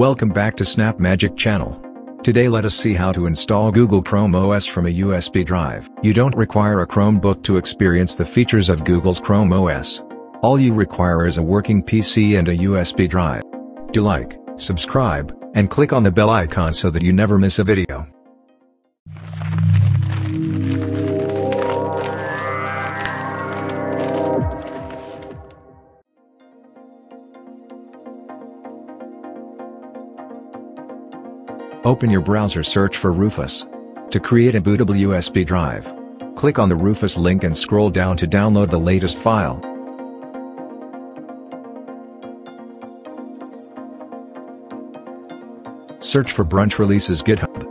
Welcome back to Snap Magic channel. Today let us see how to install Google Chrome OS from a USB drive. You don't require a Chromebook to experience the features of Google's Chrome OS. All you require is a working PC and a USB drive. Do like, subscribe, and click on the bell icon so that you never miss a video. Open your browser search for Rufus. To create a bootable USB drive, click on the Rufus link and scroll down to download the latest file. Search for Brunch Releases GitHub.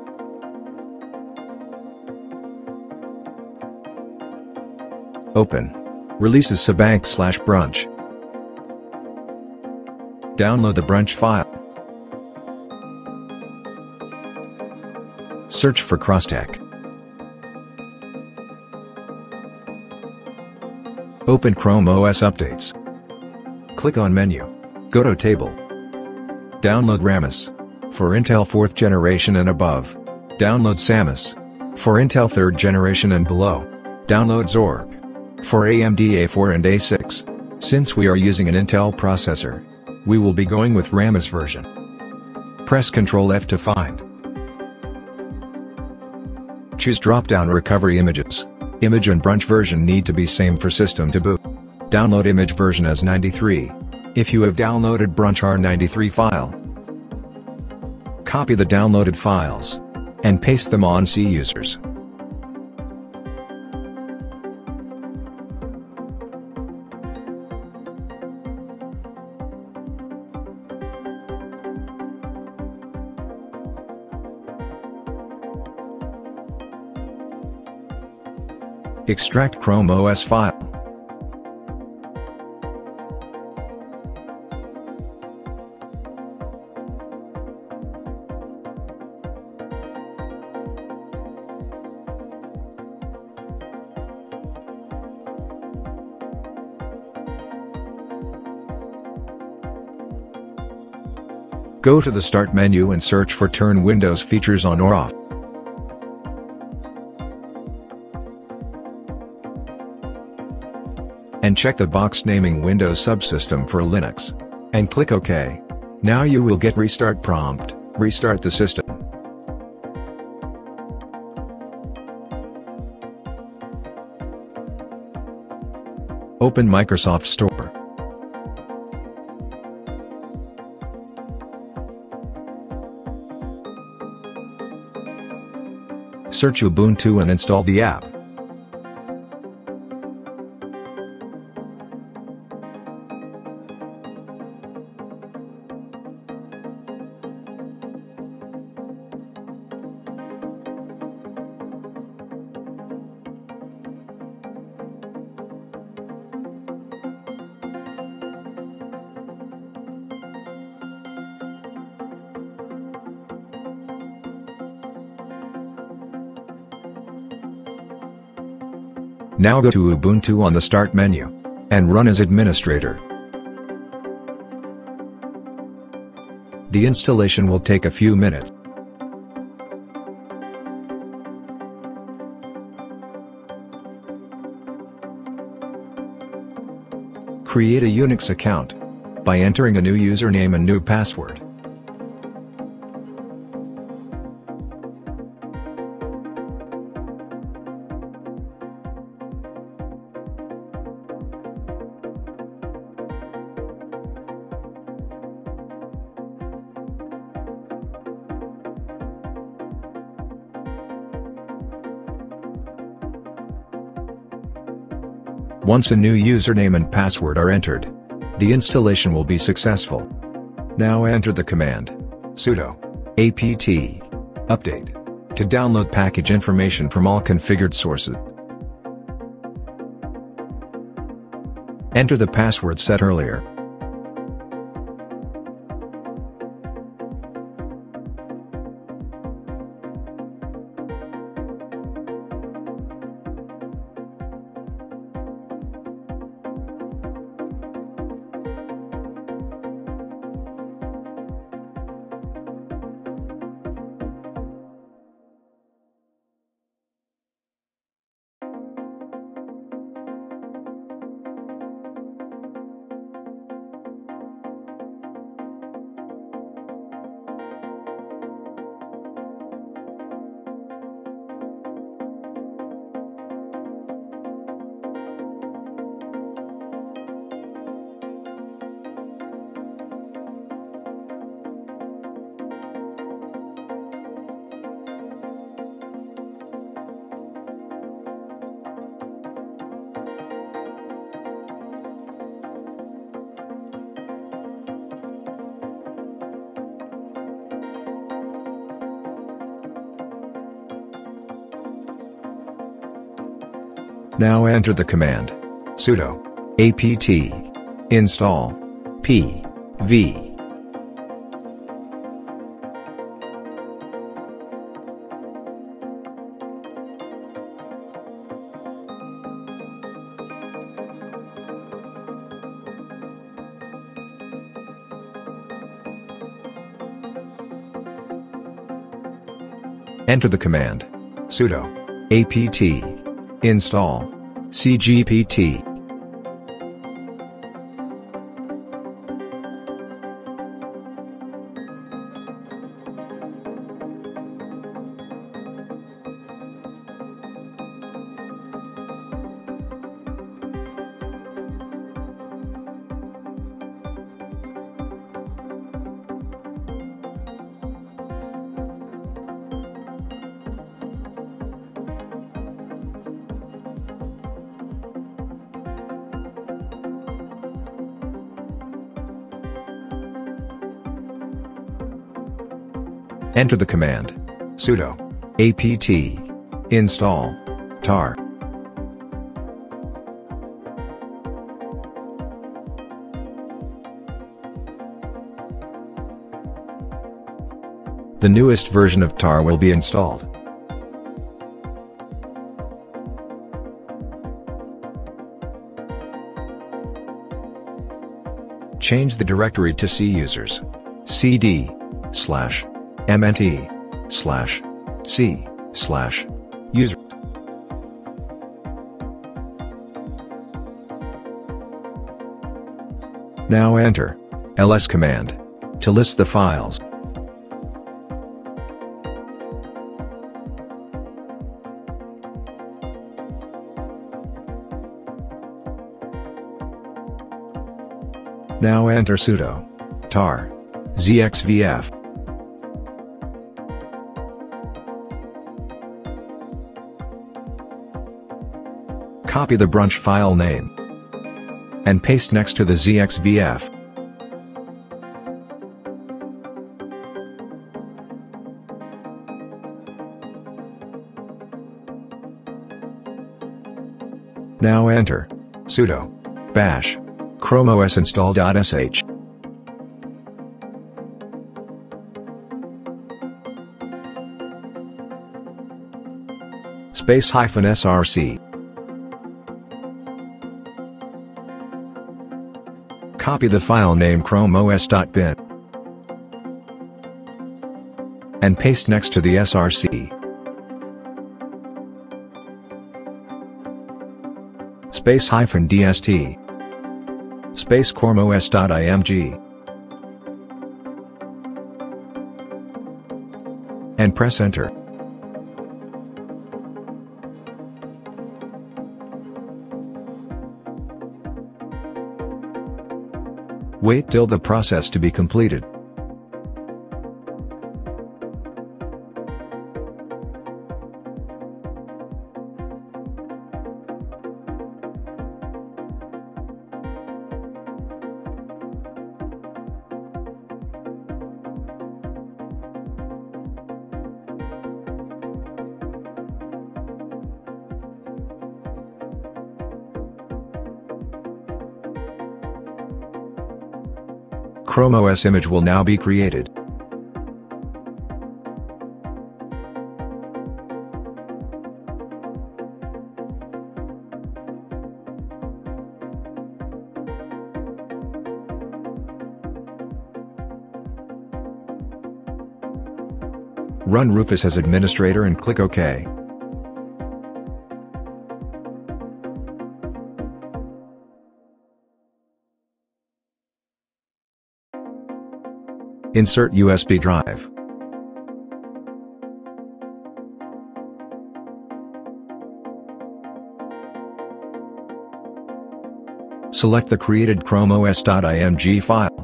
Open. Releases sebanc slash brunch. Download the brunch file. Search for Cros Tech. Open Chrome OS Updates. Click on Menu. Go to Table. Download Rammus. For Intel 4th generation and above. Download Samus. For Intel 3rd generation and below. Download Zork. For AMD A4 and A6. Since we are using an Intel processor, we will be going with Rammus version. Press Ctrl F to find. Choose drop-down recovery images. Image and brunch version need to be same for system to boot. Download image version as 93. If you have downloaded brunch R93 file, copy the downloaded files and paste them on C users. Extract Chrome OS file. Go to the Start menu and search for Turn Windows features on or off. Check the box naming Windows subsystem for Linux. And click OK. Now you will get restart prompt, restart the system. Open Microsoft Store. Search Ubuntu and install the app. Now go to Ubuntu on the Start menu. And run as administrator. The installation will take a few minutes. Create a Unix account by entering a new username and new password. Once a new username and password are entered, the installation will be successful. Now enter the command sudo apt update to download package information from all configured sources. Enter the password set earlier. Now enter the command. Sudo. Apt install. P v. Enter the command. Sudo. Apt install cgpt. Enter the command sudo apt install tar. The newest version of tar will be installed. Change the directory to C users. cd slash mnt slash c slash user. Now enter ls command to list the files. Now enter sudo tar zxvf Copy the brunch file name and paste next to the ZXVF. Now enter sudo bash chrome-os install.sh. Space hyphen src. Copy the file name chromeos.bin and paste next to the src. Space hyphen dst space chromeos.img and press enter. Wait till the process to be completed. Chrome OS image will now be created. Run Rufus as administrator and click OK. Insert USB drive. Select the created chrome-os.img file.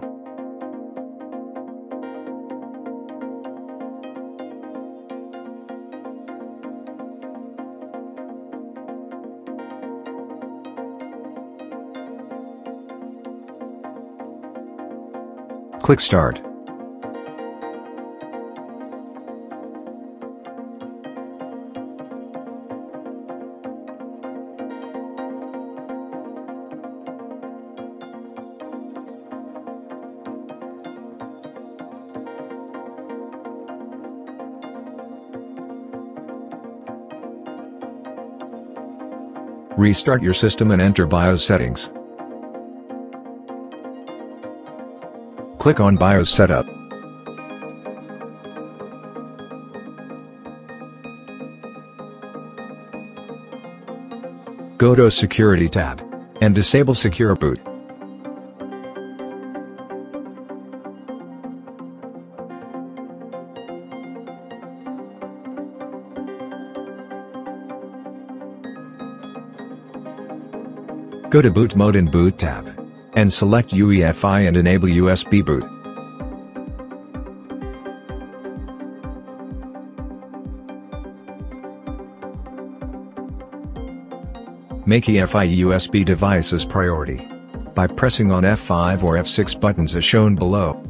Click Start. Restart your system and enter BIOS settings. Click on BIOS Setup. Go to Security tab and disable Secure Boot. Go to Boot Mode in Boot tab and select UEFI and enable USB boot. Make EFI USB devices priority by pressing on F5 or F6 buttons as shown below.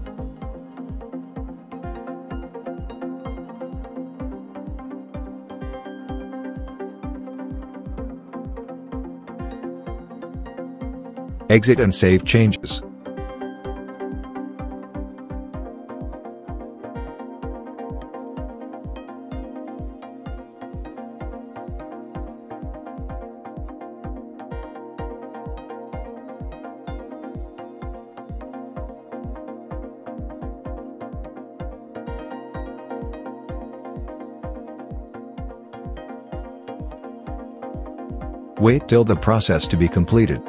Exit and save changes. Wait till the process to be completed.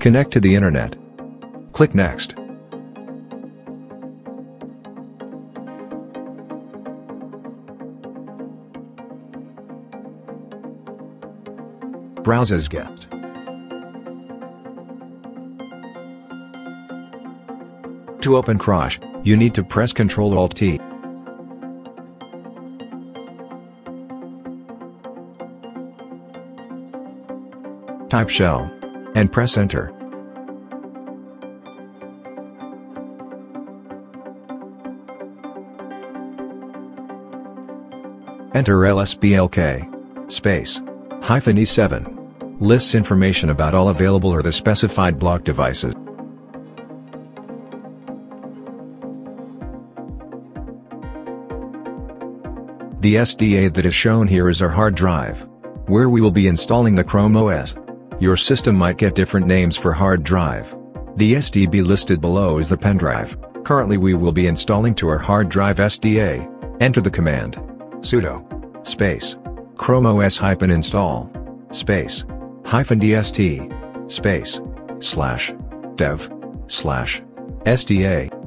Connect to the internet. Click Next. Browse as guest. To open crosh, you need to press Ctrl Alt T. Type shell and press enter. Enter LSBLK space hyphen E7 lists information about all available or the specified block devices. The SDA that is shown here is our hard drive, where we will be installing the Chrome OS. Your system might get different names for hard drive. The SDB listed below is the pen drive. Currently we will be installing to our hard drive SDA. Enter the command. Sudo. Space. Chrome os hyphen install. Space. Hyphen dst space. Slash. Dev. Slash. Sda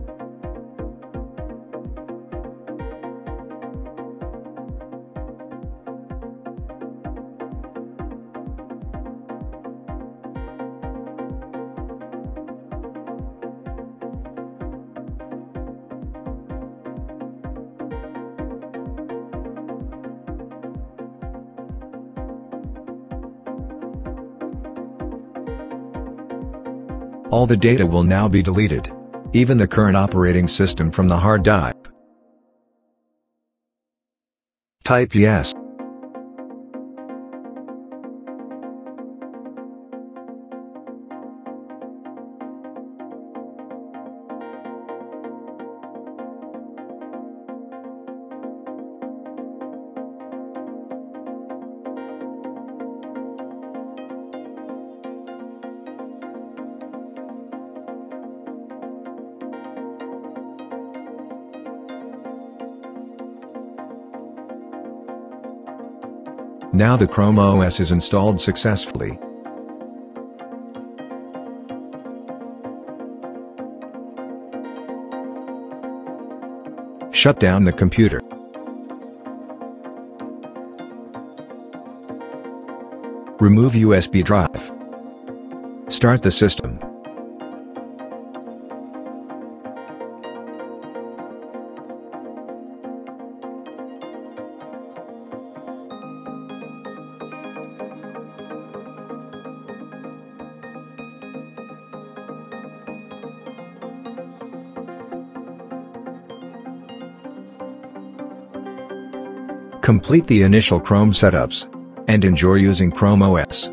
All the data will now be deleted. Even the current operating system from the hard drive. Type yes. Now the Chrome OS is installed successfully. Shut down the computer. Remove USB drive. Start the system. Complete the initial Chrome setups. And enjoy using Chrome OS.